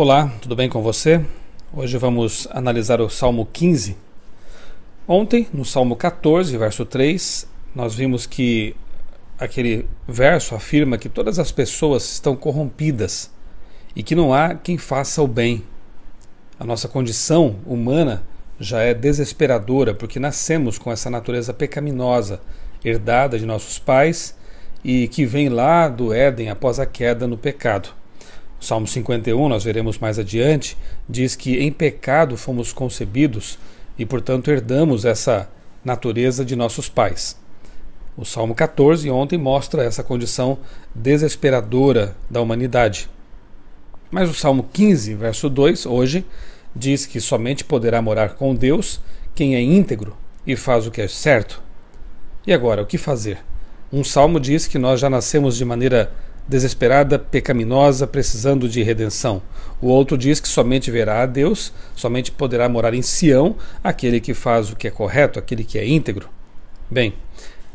Olá, tudo bem com você? Hoje vamos analisar o Salmo 15. Ontem, no Salmo 14, verso 3, nós vimos que aquele verso afirma que todas as pessoas estão corrompidas e que não há quem faça o bem. A nossa condição humana já é desesperadora porque nascemos com essa natureza pecaminosa herdada de nossos pais e que vem lá do Éden após a queda no pecado. O Salmo 51, nós veremos mais adiante, diz que em pecado fomos concebidos e, portanto, herdamos essa natureza de nossos pais. O Salmo 14 ontem mostra essa condição desesperadora da humanidade. Mas o Salmo 15, verso 2, hoje, diz que somente poderá morar com Deus quem é íntegro e faz o que é certo. E agora, o que fazer? Um salmo diz que nós já nascemos de maneira desesperada, pecaminosa, precisando de redenção. O outro diz que somente verá a Deus, somente poderá morar em Sião aquele que faz o que é correto, aquele que é íntegro. Bem,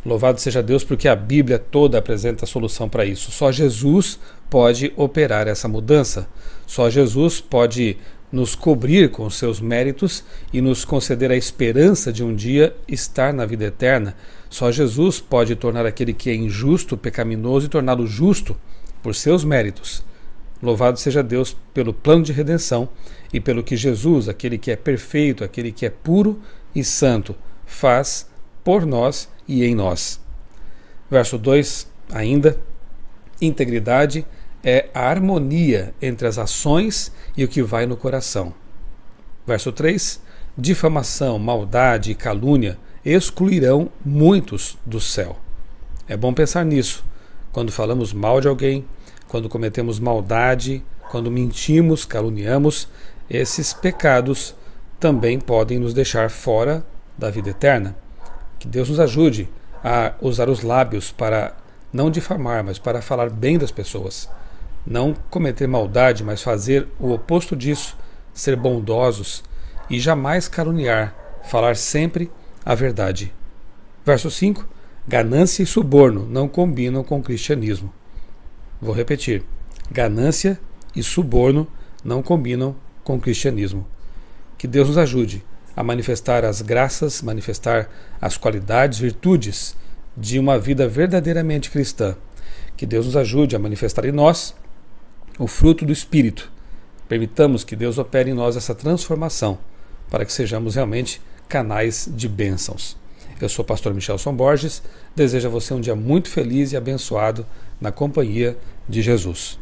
louvado seja Deus porque a Bíblia toda apresenta a solução para isso. Só Jesus pode operar essa mudança. Só Jesus pode nos cobrir com seus méritos e nos conceder a esperança de um dia estar na vida eterna. Só Jesus pode tornar aquele que é injusto, pecaminoso e torná-lo justo por seus méritos. Louvado seja Deus pelo plano de redenção e pelo que Jesus, aquele que é perfeito, aquele que é puro e santo, faz por nós e em nós. Verso 2 ainda: integridade é a harmonia entre as ações e o que vai no coração. Verso 3: Difamação, maldade e calúnia excluirão muitos do céu. É bom pensar nisso. Quando falamos mal de alguém, quando cometemos maldade, quando mentimos, caluniamos, esses pecados também podem nos deixar fora da vida eterna. Que Deus nos ajude a usar os lábios para não difamar, mas para falar bem das pessoas não cometer maldade, mas fazer o oposto disso, ser bondosos e jamais caluniar, falar sempre a verdade. Verso 5: Ganância e suborno não combinam com o cristianismo. Vou repetir: ganância e suborno não combinam com o cristianismo. Que Deus nos ajude a manifestar as graças, manifestar as qualidades, virtudes de uma vida verdadeiramente cristã. Que Deus nos ajude a manifestar em nós o fruto do Espírito. Permitamos que Deus opere em nós essa transformação, para que sejamos realmente canais de bênçãos. Eu sou o pastor Michelson Borges, desejo a você um dia muito feliz e abençoado na companhia de Jesus.